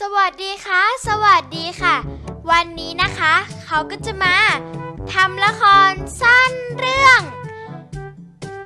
สวัสดีค่ะ สวัสดีค่ะ วันนี้นะคะ เขาก็จะมาทำละครสั้นเรื่อง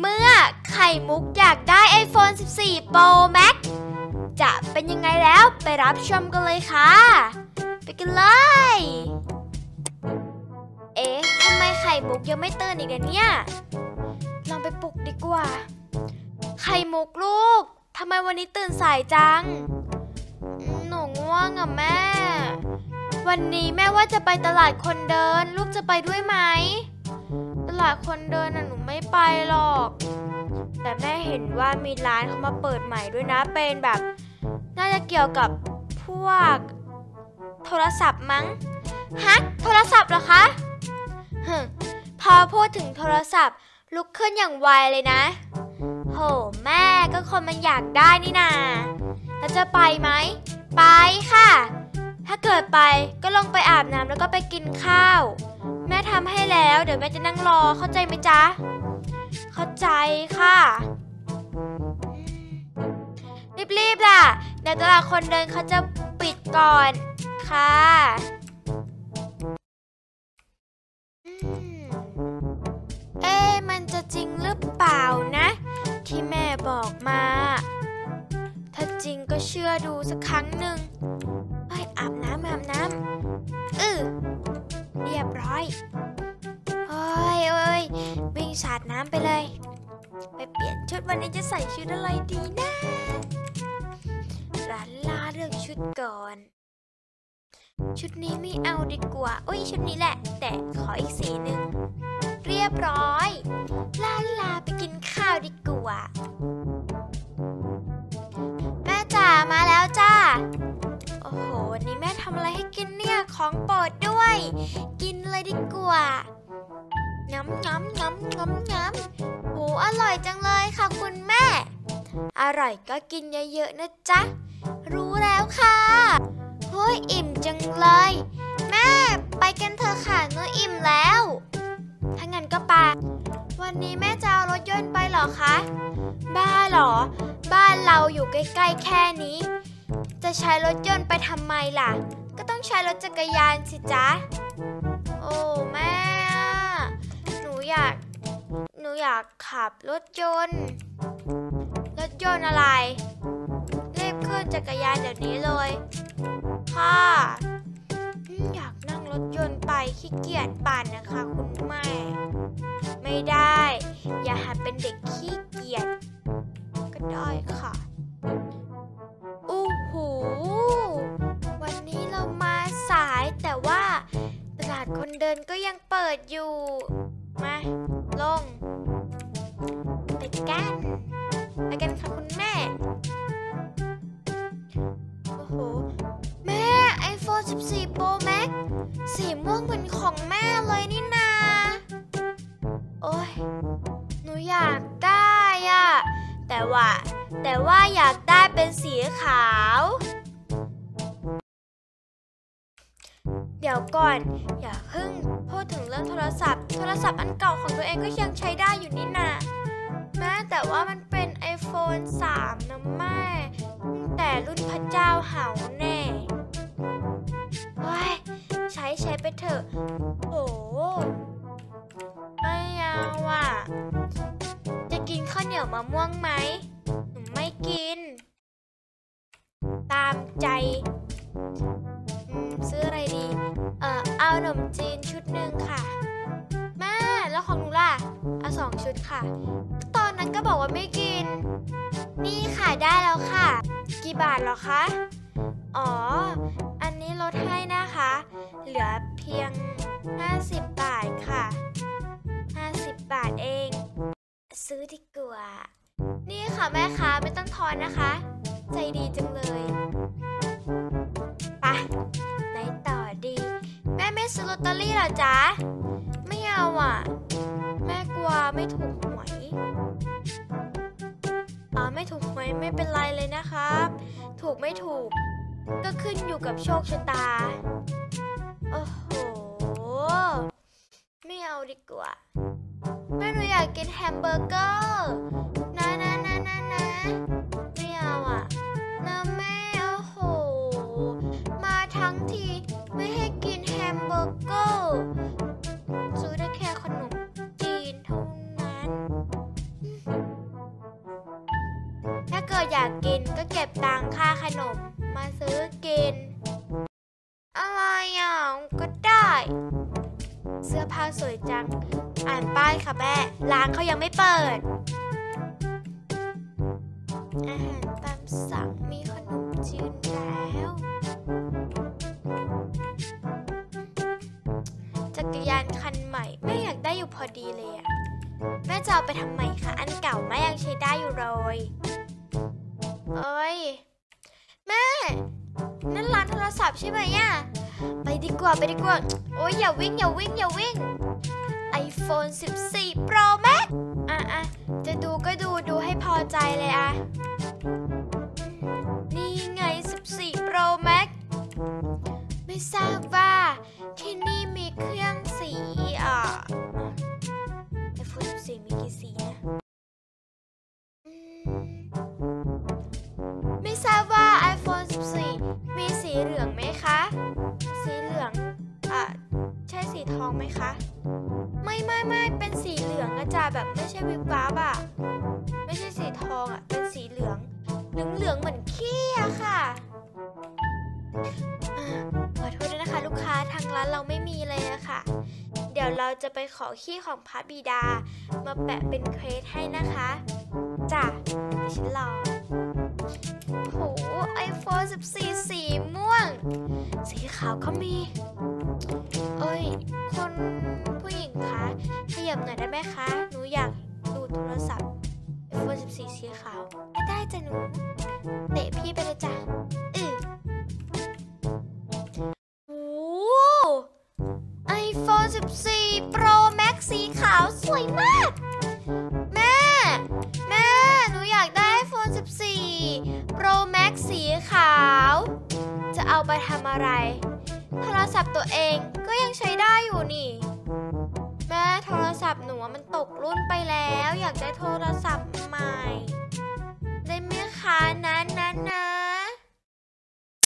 เมื่อไข่มุกอยากได้ iPhone 14 Pro Max จะเป็นยังไงแล้วไปรับชมกันเลยค่ะ ไปกันเลย เอ๊ะทำไมไข่มุกยังไม่ตื่นอีกเนี่ย ลองไปปลุกดีกว่า ไข่มุกลูกทำไมวันนี้ตื่นสายจัง ง่วงอะแม่ วันนี้แม่ว่าจะไปตลาดคนเดิน ลูกจะไปด้วยไหม ตลาดคนเดินน่ะหนูไม่ไปหรอก แต่แม่เห็นว่ามีร้านเขามาเปิดใหม่ด้วยนะ เป็นแบบ น่าจะเกี่ยวกับพวก โทรศัพท์มั้ง ฮะ โทรศัพท์เหรอคะฮึพอพูดถึงโทรศัพท์ ลุกขึ้นอย่างไวเลยนะ โห แม่ก็คนมันอยากได้นี่นา แล้วจะไปไหม ไปค่ะ ถ้าเกิดไปก็ลงไปอาบน้ำแล้วก็ไปกินข้าว แม่ทำให้แล้ว เดี๋ยวแม่จะนั่งรอเข้าใจไหมจ๊ะ เข้าใจค่ะรีบๆล่ะเดี๋ยวตลาดคนเดินเขาจะปิดก่อนค่ะ ริงก็เชื่อดูสักครั้งหนึ่งไปอาบน้ำอาบน้ำอือเรียบร้อยเฮ้ยเอ้ยวิ่งสาดน้ำไปเลย ไปเปลี่ยนชุดวันนี้จะใส่ชุดอะไรดีนะรันลาเลือกชุดก่อน ชุดนี้ไม่เอาดีกว่าอุ้ยชุดนี้แหละ แต่ขออีกสีหนึ่งเรียบร้อยลาลาไปกินข้าวดีกว่า จ๋ามาแล้วจ้า โอ้โห วันนี้แม่ทำอะไรให้กินเนี่ย ของโปรดด้วย กินเลยดีกว่าง้ำง้ำง้ำง้ำง้ำโหอร่อยจังเลยค่ะคุณแม่ อร่อยก็กินเยอะๆนะจ๊ะ รู้แล้วค่ะเฮ้ยอิ่มจังเลย แม่ ไปกันเถอะค่ะหนูอิ่มแล้ว ถ้างั้นก็ไป วันนี้แม่จะเอารถยนต์ไปหรอคะ บ้าหรอ บ้านเราอยู่ใกล้ๆแค่นี้ จะใช้รถยนต์ไปทำไมล่ะ ก็ต้องใช้รถจักรยานสิจ๊ะ โอ้แม่ หนูอยาก หนูอยากขับรถยนต์ รถยนต์อะไรรีบขึ้นจักรยานเดี๋ยวนี้เลย ค่ะ อยากนั่งรถยนต์ไปขี้เกียจปั่นนะคะ คุณแม่ ไม่ได้ อย่าหัดเป็นเด็กขี้เกียจก็ได้ค่ะอู้หูวันนี้เรามาสายแต่ว่าตลาดคนเดินก็ยังเปิดอยู่ เดี๋ยวก่อน อย่าเพิ่งพูดถึงเรื่องโทรศัพท์ โทรศัพท์อันเก่าของตัวเองก็ยังใช้ได้อยู่นี่นาแม่แต่ว่ามันเป็น iPhone 3 นะแม่ แต่รุ่นพระเจ้าเหาแน่เฮ้ยใช้ใช้ไปเถอะ โอ้ไม่เอาอะ จะกินข้าวเหนียวมะม่วงไหมหนูไม่กิน ตามใจ นมจีนชุดหนึ่งค่ะ แม่แล้วของหนูล่ะเอาสองชุดค่ะ ตอนนั้นก็บอกว่าไม่กิน นี่ค่ะได้แล้วค่ะ กี่บาทหรอคะ อ๋อ อันนี้ลดให้นะคะ เหลือเพียง 50 บาทค่ะ 50 บาทเอง ซื้อดีกว่า นี่ค่ะแม่ค้าไม่ต้องทอนนะคะ ใจดีจังเลย ไม่ซื้อลอตเตอรี่เหรอจ๊ะ ไม่เอาอะ แม่กลัวไม่ถูกหวยอ๋อไม่ถูกหวยไม่เป็นไรเลยนะครับ ถูกไม่ถูก ก็ขึ้นอยู่กับโชคชะตา โอ้โห ไม่เอาดีกว่าแม่หนูอยากกินแฮมเบอร์เกอร์ ก็ซื้อได้แค่ขนมจีนเท่านั้น ถ้าเกิดอยากกินก็เก็บตังค่าขนมมาซื้อกิน อะไรอย่างก็ได้ เสื้อผ้าสวยจัง อ่านป้ายค่ะแม่ ร้านเขายังไม่เปิด อาหารตามสั่งมีขนมจีนแล้ว พอดีเลยอะแม่จะเอาไปทำไมคะ อันเก่าแม่ยังใช้ได้อยู่เลยเอ้ย แม่ นั่นร้านโทรศัพท์ใช่ไหมอะไปดีกว่าไปดีกว่า โอ้ยอย่าวิ่งอย่าวิ่งอย่าวิ่ง iPhone 14 Pro Max อะอะจะดูก็ดูดูให้พอใจเลยอะนี่ไง 14 Pro Max ไม่ทราบว่าที่นี่มีเครื่อง ข้อสิบสี่มีกี่สีนะอืมไม่ทราบว่า iPhone 14 มีสีเหลืองไหมคะ สีเหลือง อะ ใช่สีทองไหมคะ ขอขี้ของพระบิดา มาแปะเป็นเครสให้นะคะจ้ะเดี๋ยวฉันรอโหไอโฟน14 สีม่วง สีขาวก็มี เอ้ย คนผู้หญิงคะขยับหน่อยได้ไหมคะ หนูอยากดูโทรศัพท์ iPhone 14 สีขาว ไม่ได้จ้ะหนู เตะพี่ไปเลยจ้ะ วยมาก แม่ แม่ หนูอยากได้ iPhone 14 Pro Max สีขาว จะเอาไปทำอะไร โทรศัพท์ตัวเองก็ยังใช้ได้อยู่นี่ แม่โทรศัพท์หนูมันตกรุ่นไปแล้ว อยากได้โทรศัพท์ใหม่ ได้ไหมคะนะนะนะ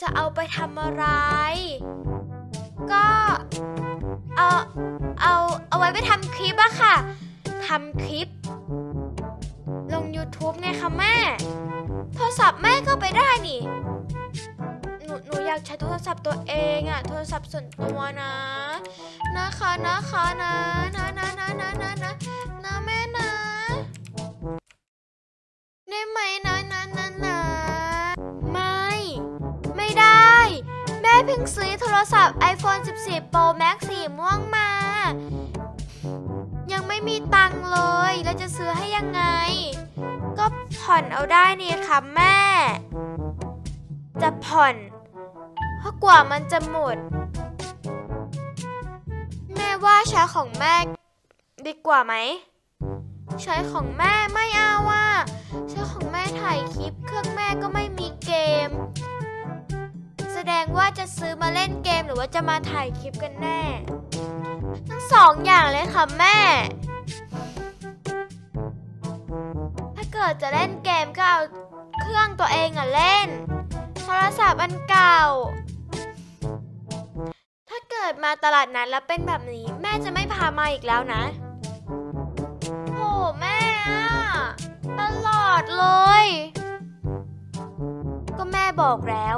จะเอาไปทำอะไร ไว้ไปทำคลิปอะค่ะทำคลิป ลง YouTube ไงคะแม่ โทรศัพท์แม่ก็ไปได้นี่ หนูหนูอยากใช้โทรศัพท์ตัวเองอะโทรศัพท์ส่วนตัวนะ นะคะนะคะนะนะนะนะนะนะนะนะแม่นะ ได้ไหมนะนะนะนะไม่ ไม่ได้ แม่เพิ่งซื้อโทรศัพท์ iPhone 14 Pro Max สีม่วงมา ม่มีตังค์เลย แล้วจะซื้อให้ยังไง ก็ผ่อนเอาได้นี่ค่ะแม่ จะผ่อนเพราะกว่ามันจะหมด แม่ว่าใช้ของแม่ดีกว่าไหมใช้ของแม่ไม่เอาว่าใช้ของแม่ถ่ายคลิป เครื่องแม่ก็ไม่มีเกม แสดงว่าจะซื้อมาเล่นเกมหรือว่าจะมาถ่ายคลิปกันแน่ ทั้งสองอย่างเลยค่ะแม่ กิดจะเล่นเกมก็เอาเครื่องตัวเองอะเล่น โทรศัพท์อันเก่า ถ้าเกิดมาตลาดนัดแล้วเป็นแบบนี้ แม่จะไม่พามาอีกแล้วนะโหแม่อะตลอดเลย ก็แม่บอกแล้ว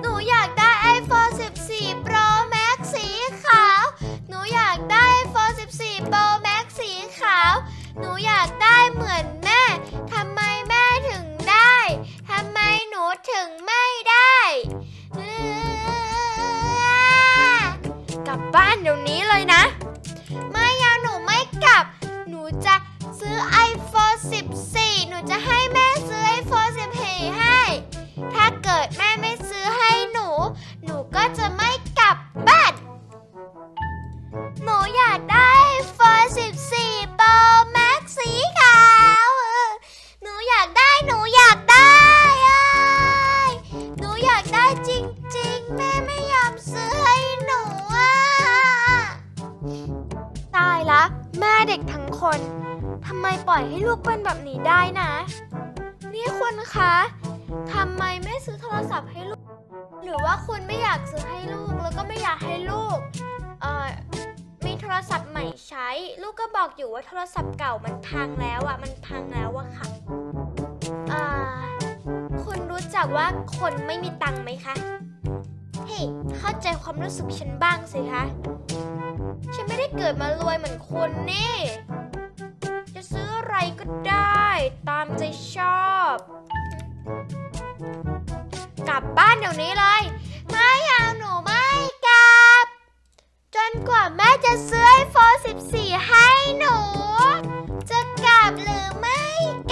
หนูอยากได้ iPhone 14 Pro Max สีขาว หนูอยากได้ iPhone 14 Pro Max สีขาว หนูอยาก บ้านเดี๋ยวนี้เลยนะ ไม่เอาหนูไม่กลับ หนูจะซื้อ iPhone 14 หนูจะให้แม่ซื้อ iPhone 14 ให้ ถ้าเกิดแม่ไม่ซื้อให้หนู หนูก็จะไม่กลับบ้าน หนูอยากได้ iPhone 14 Pro Max สีขาว หนูอยากได้ หนูอยากได้ หนูอยากได้จริงๆ คนทำไมปล่อยให้ลูกเป็นแบบนี้ได้นะ นี่คุณคะทำไมไม่ซื้อโทรศัพท์ให้ลูก หรือว่าคุณไม่อยากซื้อให้ลูกแล้วก็ไม่อยากให้ลูกเอ่อมีโทรศัพท์ใหม่ใช้ ลูกก็บอกอยู่ว่าโทรศัพท์เก่ามันพังแล้วอะมันพังแล้วอะค่ะอ่าคุณรู้จักว่าคนไม่มีตังค์ไหมคะเฮ้ยเข้าใจความรู้สึกฉันบ้างสิคะฉันไม่ได้เกิดมารวยเหมือนคุณนี่ อะไรก็ได้ตามใจชอบ กลับบ้านเดี๋ยวนี้เลย ไม่เอาหนูไม่กลับ จนกว่าแม่จะซื้อไอโฟน14 ให้หนู จะกลับหรือไม่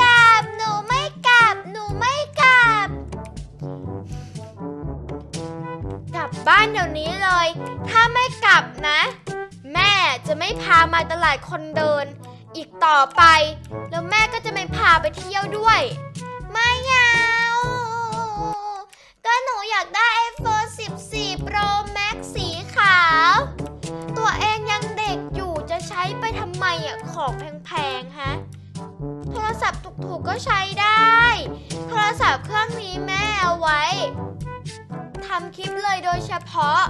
กลับ หนูไม่กลับ หนูไม่กลับ กลับบ้านเดี๋ยวนี้เลย ถ้าไม่กลับนะ แม่จะไม่พามาตลาดคนเดิน อีกต่อไป แล้วแม่ก็จะไม่พาไปเที่ยวด้วย ไม่เอาก็หนูอยากได้ iPhone 14 Pro Max สีขาว ตัวเองยังเด็กอยู่จะใช้ไปทำไมอะของแพงๆ ฮะ โทรศัพท์ถูกๆก็ใช้ได้ โทรศัพท์เครื่องนี้แม่เอาไว้ทำคลิปเลยโดยเฉพาะ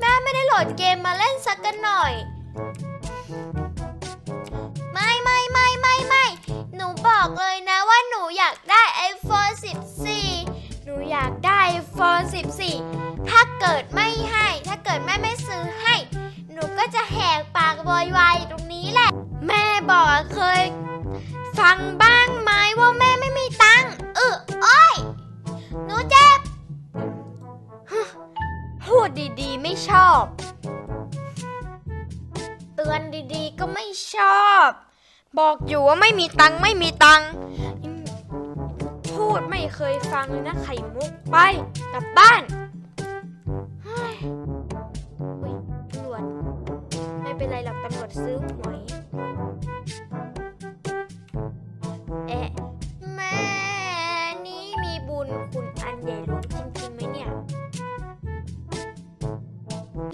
แม่ไม่ได้โหลดเกมมาเล่นสักกันหน่อย บอกเลยนะว่าหนูอยากได้ iPhone 14 หนูอยากได้ iPhone 14 ถ้าเกิดไม่ให้ ถ้าเกิดแม่ไม่ซื้อให้ หนูก็จะแหกปากโวยวายตรงนี้แหละ แม่บอกเคยฟังบ้ บอกอยู่ว่าไม่มีตังค์ไม่มีตังค์ยัง พูดไม่เคยฟังเลยนะไข่มุกไปกลับบ้านเฮ้ยตำรวจไม่เป็นไรหรอกตำรวจซื้อหวยเอ๊ะแม่นี่มีบุญคุณอันใหญ่หลวงจริงๆไหมเนี่ย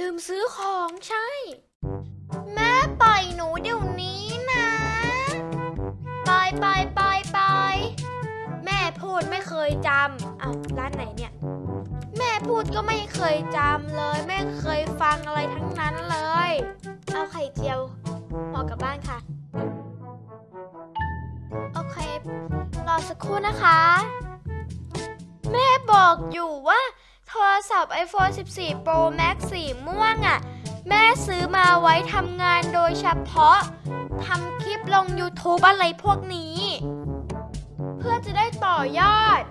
ลืมซื้อของใช่ แม่ปล่อยหนูเดี๋ยวนี้นะ ปล่อยปล่อยปล่อยปแม่พูดไม่เคยจำอ้าวร้านไหนเนี่ย แม่พูดก็ไม่เคยจำเลยไม่เคยฟังอะไรทั้งนั้นเลย เอาไข่เจียวห่อกลับบ้านค่ะ โอเค รอสักครู่นะคะ แม่บอกอยู่ว่าโทรศัพท์ iPhone 14 Pro Max สีม่วงอะ่ะ แม่ซื้อมาไว้ทำงานโดยเฉพาะ ทำคลิปลง YouTube อะไรพวกนี้ เพื่อจะได้ต่อยอด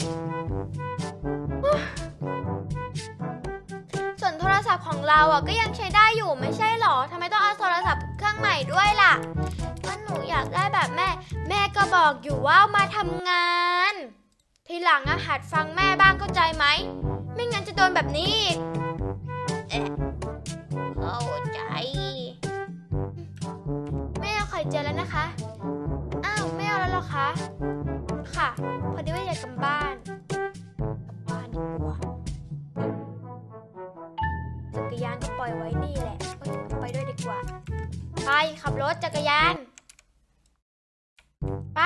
ส่วนโทรศัพท์ของเราอะก็ยังใช้ได้อยู่ไม่ใช่หรอทำไมต้องเอาโทรศัพท์เครื่องใหม่ด้วยล่ะก็หนูอยากได้แบบแม่ แม่ก็บอกอยู่ว่ามาทำงาน ทีหลังอะหัดฟังแม่บ้างเข้าใจไหม ไม่งั้นจะโดนแบบนี้อีก กับบ้านกลับบ้านดีกว่าจักรยานก็ปล่อยไว้นี่แหละไปด้วยดีกว่า ไปขับรถจักรยาน ไป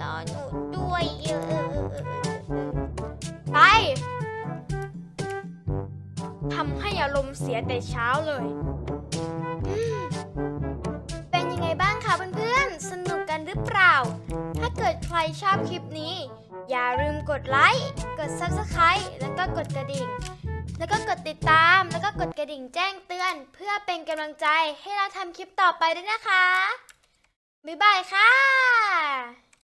รอหนูด้วยเออเออเออเออเออไปทำให้อารมณ์เสียแต่เช้าเลย กิดใครชอบคลิปนี้ อย่าลืมกดไลค์ กด Subscribe แล้วก็กดกระดิ่ง แล้วก็กดติดตาม แล้วก็กดกระดิ่งแจ้งเตือน เพื่อเป็นกำลังใจให้เราทำคลิปต่อไปด้วยนะคะ บ๊ายบายค่ะ